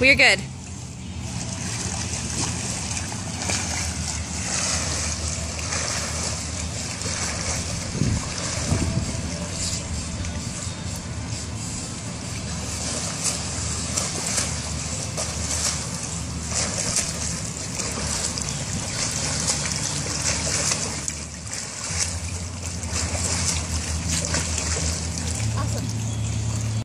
We're good.